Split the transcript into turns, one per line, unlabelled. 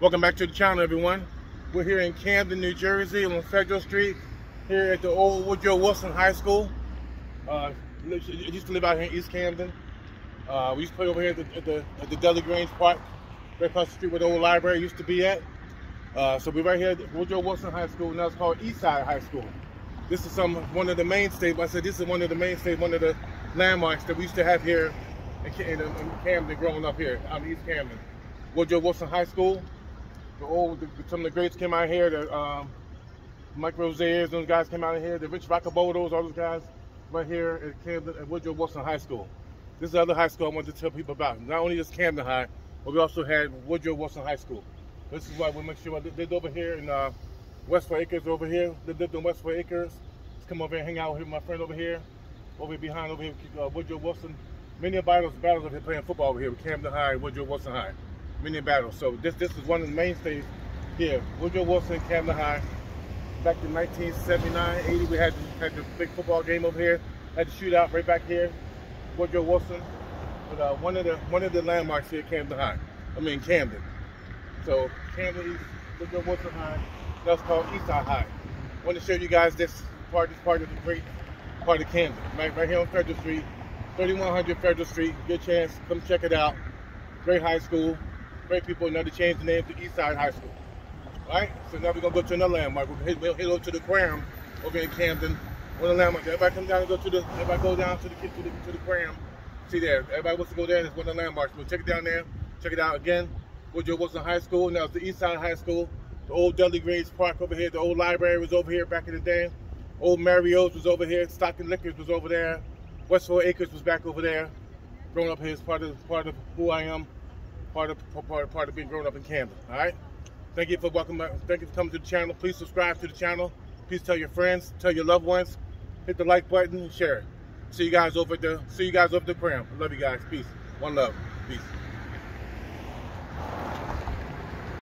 Welcome back to the channel, everyone. We're here in Camden, New Jersey on Federal Street, here at the old Woodrow Wilson High School. Uh, I used to live out here in East Camden. Uh, we used to play over here at the, at the, at the Dudley Grange Park, right across the street where the old library used to be at. Uh, so we're right here at Woodrow Wilson High School, now it's called Eastside High School. This is some one of the mainstays. I said this is one of the mainstays, one of the landmarks that we used to have here in, in, in Camden, growing up here, in East Camden. Woodrow Wilson High School. The old, the, some of the greats came out here. The um, Mike Roziers, those guys came out of here. The Rich Rockabodos, all those guys right here at Camden at Woodrow Wilson High School. This is the other high school I wanted to tell people about. Not only is Camden High, but we also had Woodrow Wilson High School. This is why we make sure they lived over here in uh, Westfield Acres over here. They lived in Westfield Acres. Let's come over and hang out with my friend over here. Over here behind over here, uh, Woodrow Wilson. Many battles, battles over here playing football over here with Camden High, and Woodrow Wilson High. Many battles. So this this is one of the mainstays here. Woodrow Wilson, Camden High. Back in 1979, 80, we had had the big football game over here. Had the shootout right back here. Woodrow Wilson. But uh, one of the one of the landmarks here Camden High. I mean Camden. So Camden East, Woodrow Wilson High. That's called Eastside High. I want to show you guys this part, this part of the great part of Camden. Right, right here on Federal Street, 3100 Federal Street. Good chance, come check it out. Great high school, great people. Now they changed the name to Eastside High School. All right, so now we're gonna go to another landmark. We'll hit, we'll hit over to the Cram over in Camden. One of the landmarks. Everybody come down and go to the. Everybody go down to the to the, to the Cram. See there. Everybody wants to go there. It's one of the landmarks. We'll check it down there. Check it out again. Woodrow Wilson High School. Now it's the East Side High School. The old Dudley Grange Park over here. The old library was over here back in the day. Old Mario's was over here. Stocking Liquors was over there. Westfield Acres was back over there. Growing up here is part of part of who I am. Part of part, part of being grown up in Camden. All right. Thank you for welcome. Thank you for coming to the channel. Please subscribe to the channel. Please tell your friends, tell your loved ones. Hit the like button and share. See you guys over the see you guys over the cram. Love you guys. Peace. One love. Peace.